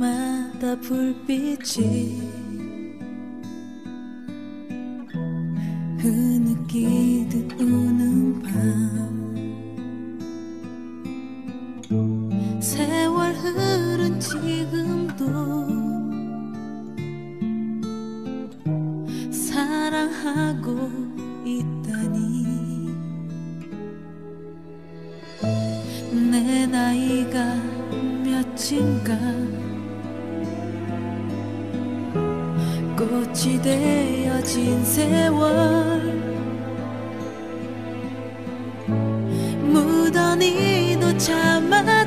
마다 불빛이 흐느끼듯 우는 밤. 세월 흐른 지금도 사랑하고 있다니. 내 나이가 몇인가? 어찌 되어 진 세월. 무더니도 참아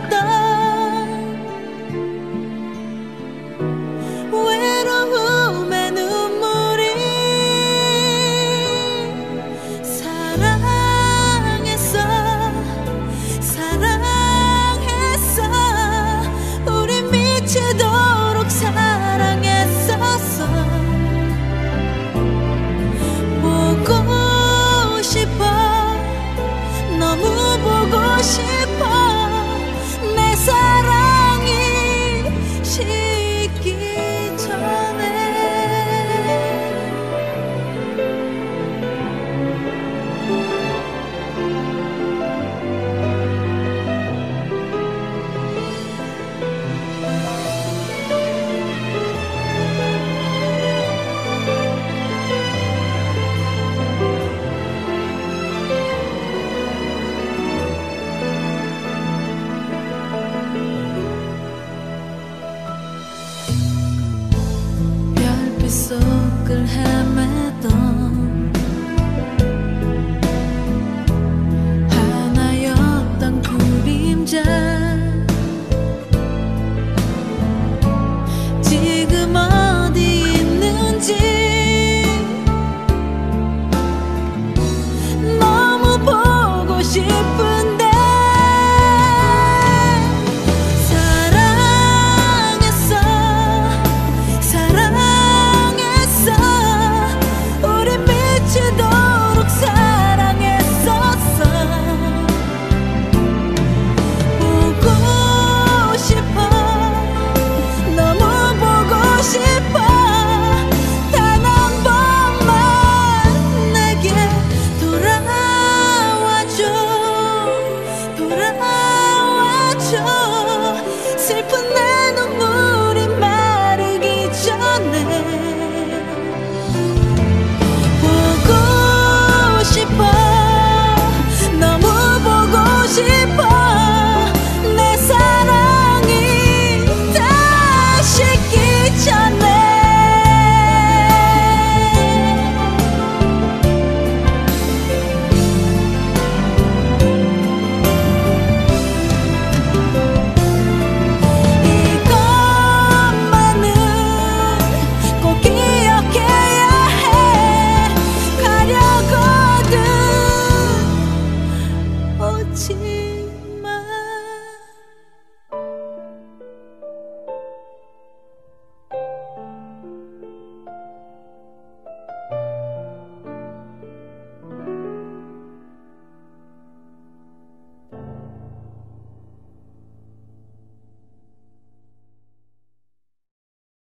ship.